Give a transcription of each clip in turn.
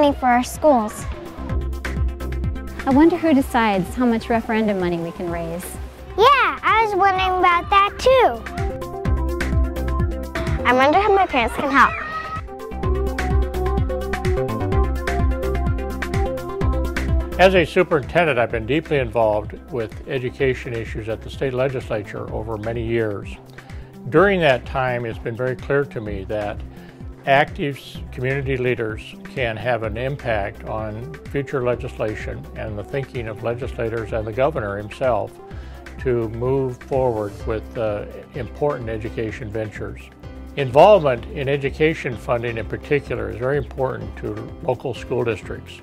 money for our schools. I wonder who decides how much referendum money we can raise. Yeah, I was wondering about that too. I wonder how my parents can help. As a superintendent, I've been deeply involved with education issues at the state legislature over many years. During that time, it's been very clear to me that active community leaders can have an impact on future legislation and the thinking of legislators and the governor himself to move forward with uh, important education ventures. Involvement in education funding in particular is very important to local school districts.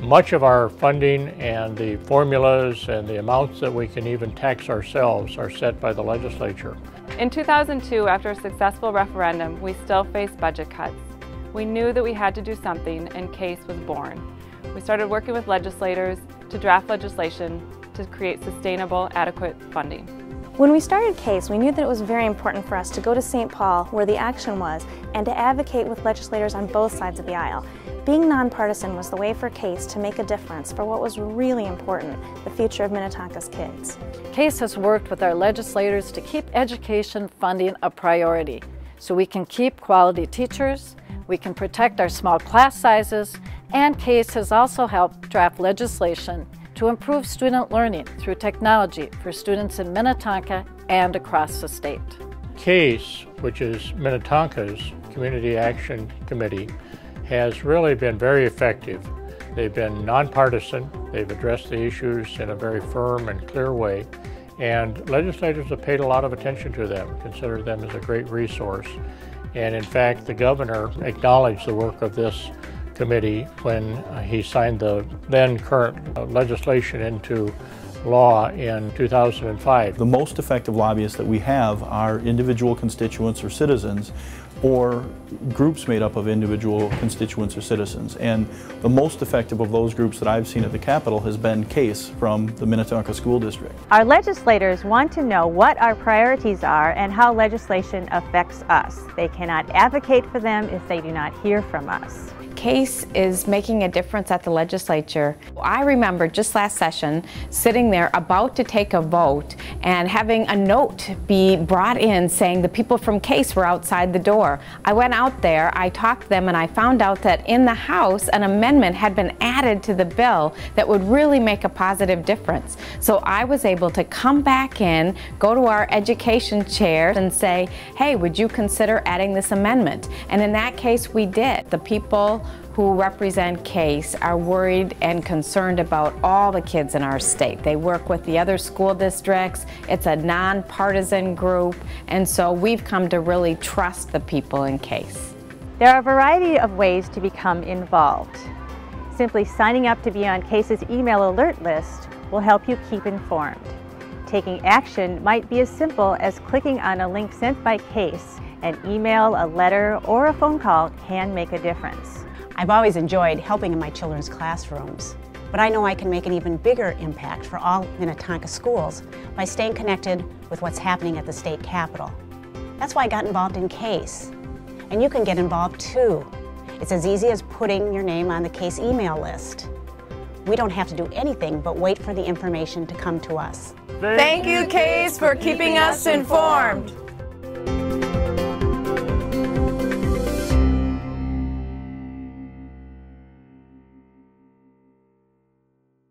Much of our funding and the formulas and the amounts that we can even tax ourselves are set by the legislature. In 2002, after a successful referendum, we still faced budget cuts. We knew that we had to do something and CASE was born. We started working with legislators to draft legislation to create sustainable, adequate funding. When we started CASE, we knew that it was very important for us to go to St. Paul, where the action was, and to advocate with legislators on both sides of the aisle. Being nonpartisan was the way for CASE to make a difference for what was really important, the future of Minnetonka's kids. CASE has worked with our legislators to keep education funding a priority, so we can keep quality teachers, we can protect our small class sizes, and CASE has also helped draft legislation to improve student learning through technology for students in Minnetonka and across the state. CASE, which is Minnetonka's Community Action Committee, has really been very effective. They've been nonpartisan, they've addressed the issues in a very firm and clear way, and legislators have paid a lot of attention to them, consider them as a great resource. And in fact, the governor acknowledged the work of this committee when uh, he signed the then current uh, legislation into law in 2005. The most effective lobbyists that we have are individual constituents or citizens or groups made up of individual constituents or citizens. And the most effective of those groups that I've seen at the Capitol has been CASE from the Minnetonka School District. Our legislators want to know what our priorities are and how legislation affects us. They cannot advocate for them if they do not hear from us. CASE is making a difference at the legislature. I remember just last session sitting there about to take a vote and having a note be brought in saying the people from CASE were outside the door. I went out there, I talked to them, and I found out that in the House an amendment had been added to the bill that would really make a positive difference. So I was able to come back in, go to our education chair and say, hey, would you consider adding this amendment? And in that case, we did. The people who represent CASE are worried and concerned about all the kids in our state. They work with the other school districts. It's a nonpartisan group, and so we've come to really trust the people in CASE. There are a variety of ways to become involved. Simply signing up to be on CASE's email alert list will help you keep informed. Taking action might be as simple as clicking on a link sent by CASE. An email, a letter, or a phone call can make a difference. I've always enjoyed helping in my children's classrooms, but I know I can make an even bigger impact for all Minnetonka schools by staying connected with what's happening at the state capitol. That's why I got involved in CASE, and you can get involved too. It's as easy as putting your name on the CASE email list. We don't have to do anything but wait for the information to come to us. Thank you, CASE, for keeping us informed.